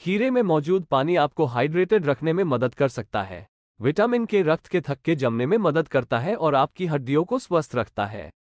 खीरे में मौजूद पानी आपको हाइड्रेटेड रखने में मदद कर सकता है। विटामिन के रक्त के थक्के जमने में मदद करता है और आपकी हड्डियों को स्वस्थ रखता है।